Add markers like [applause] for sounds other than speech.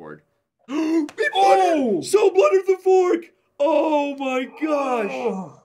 board. [gasps] we oh! So blood of the fork! Oh my gosh! Oh.